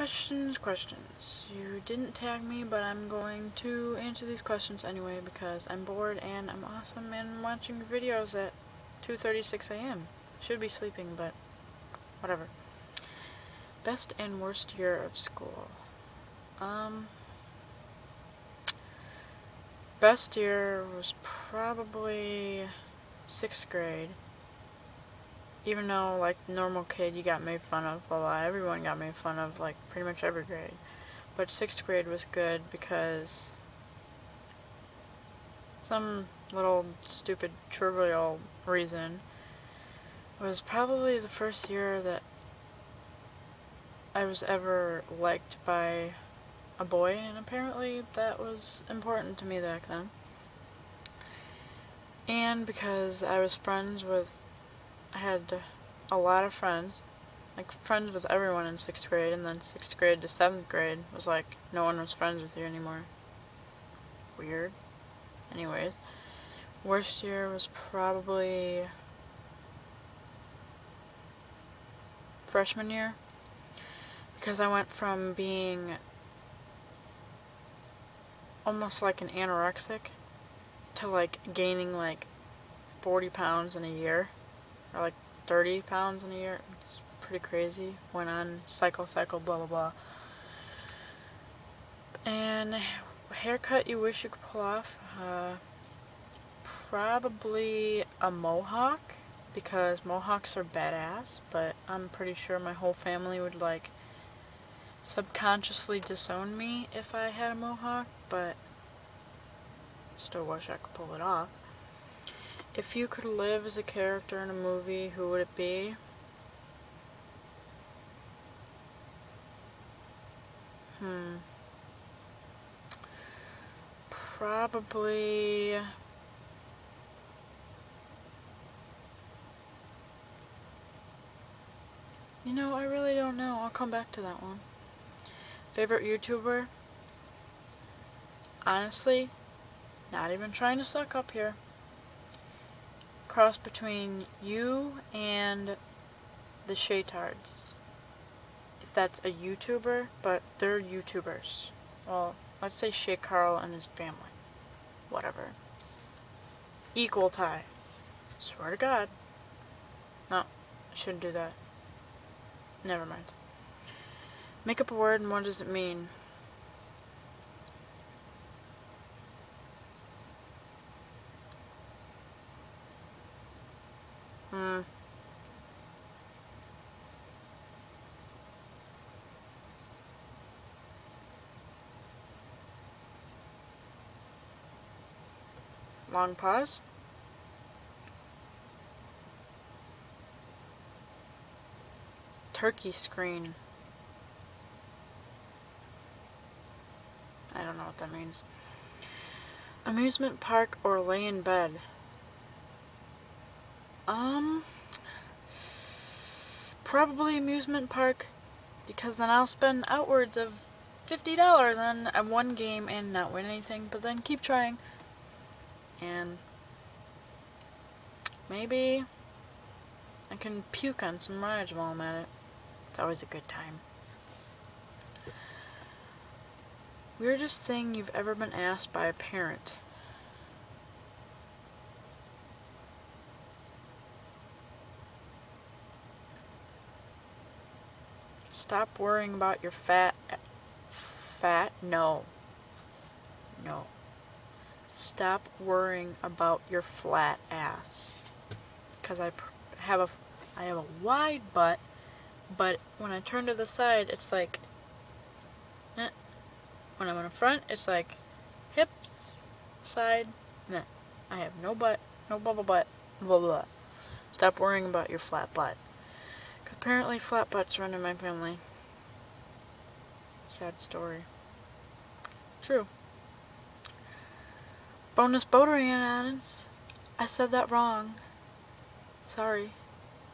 questions, questions. You didn't tag me, but I'm going to answer these questions anyway because I'm bored and I'm awesome and watching videos at 2.36 a.m. Should be sleeping, but whatever. Best and worst year of school. Um, best year was probably sixth grade even though like normal kid you got made fun of, blah blah, everyone got made fun of like pretty much every grade. But sixth grade was good because some little stupid trivial reason was probably the first year that I was ever liked by a boy and apparently that was important to me back then. And because I was friends with I had a lot of friends, like friends with everyone in sixth grade, and then sixth grade to seventh grade was like no one was friends with you anymore. Weird. Anyways, worst year was probably freshman year because I went from being almost like an anorexic to like gaining like 40 pounds in a year or like 30 pounds in a year. It's pretty crazy. Went on cycle, cycle, blah, blah, blah. And haircut you wish you could pull off? Uh, probably a mohawk because mohawks are badass, but I'm pretty sure my whole family would like subconsciously disown me if I had a mohawk, but still wish I could pull it off. If you could live as a character in a movie, who would it be? Hmm. Probably... You know, I really don't know. I'll come back to that one. Favorite YouTuber? Honestly, not even trying to suck up here cross between you and the Shaytards. If that's a YouTuber, but they're YouTubers. Well, let's say Shay Carl and his family. Whatever. Equal tie. Swear to God. No, I shouldn't do that. Never mind. Make up a word and what does it mean? Hmm. Long pause. Turkey screen. I don't know what that means. Amusement park or lay in bed. Um, probably amusement park because then I'll spend outwards of $50 on one game and not win anything, but then keep trying. And maybe I can puke on some rides while I'm at it. It's always a good time. Weirdest thing you've ever been asked by a parent. Stop worrying about your fat... Fat? No. No. Stop worrying about your flat ass. Because I have a... I have a wide butt, but when I turn to the side, it's like... Eh. When I'm in the front, it's like hips, side. I have no butt, no bubble butt, blah blah. Stop worrying about your flat butt. Apparently flat butts run in my family. Sad story. True. Bonus boater add-ons. I said that wrong. Sorry.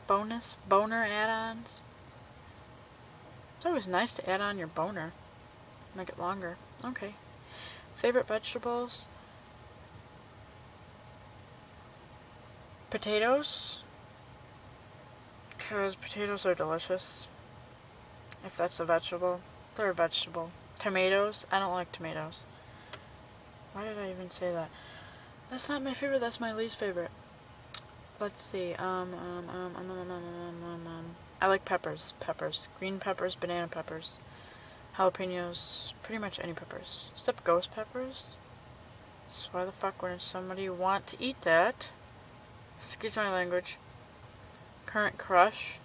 Bonus boner add-ons. It's always nice to add on your boner. Make it longer. Okay. Favorite vegetables? Potatoes because potatoes are delicious, if that's a vegetable. they're a vegetable. Tomatoes. I don't like tomatoes. Why did I even say that? That's not my favorite. That's my least favorite. Let's see. Um, um, um, um, um, um, um, um, um. I like peppers. Peppers. Green peppers, banana peppers, jalapenos, pretty much any peppers. Except ghost peppers. So why the fuck would somebody want to eat that? Excuse my language. Current crush.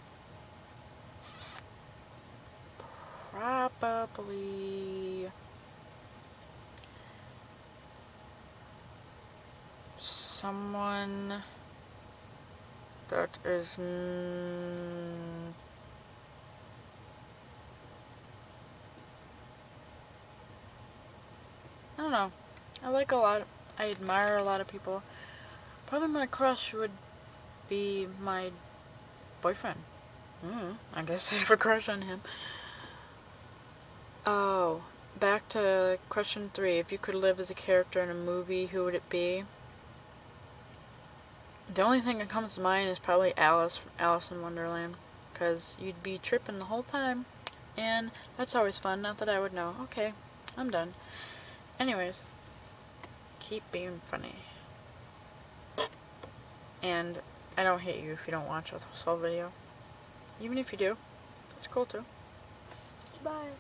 Probably... Someone that is... I don't know. I like a lot. I admire a lot of people. Probably my crush would be my boyfriend. Mm, I guess I have a crush on him. Oh, back to question three. If you could live as a character in a movie, who would it be? The only thing that comes to mind is probably Alice from Alice in Wonderland. Because you'd be tripping the whole time. And that's always fun. Not that I would know. Okay, I'm done. Anyways, keep being funny. And I don't hate you if you don't watch a whole video. Even if you do, it's cool too. Bye.